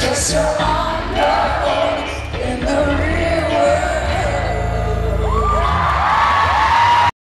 Kiss your arm. you're all.